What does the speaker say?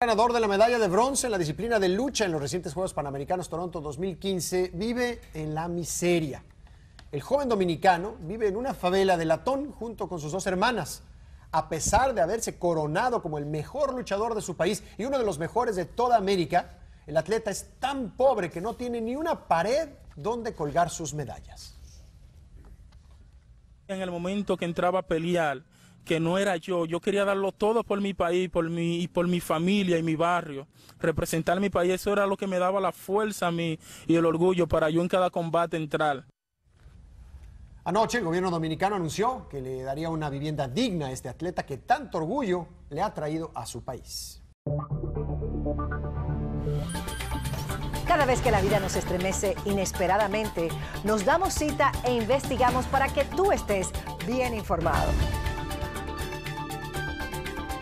ganador de la medalla de bronce en la disciplina de lucha en los recientes Juegos Panamericanos Toronto 2015 vive en la miseria. El joven dominicano vive en una favela de latón junto con sus dos hermanas. A pesar de haberse coronado como el mejor luchador de su país y uno de los mejores de toda América, el atleta es tan pobre que no tiene ni una pared donde colgar sus medallas. En el momento que entraba a pelear, que no era yo. Yo quería darlo todo por mi país, por mi, y por mi familia y mi barrio. Representar mi país, eso era lo que me daba la fuerza a mí y el orgullo para yo en cada combate entrar. Anoche el gobierno dominicano anunció que le daría una vivienda digna a este atleta que tanto orgullo le ha traído a su país. Cada vez que la vida nos estremece inesperadamente, nos damos cita e investigamos para que tú estés bien informado.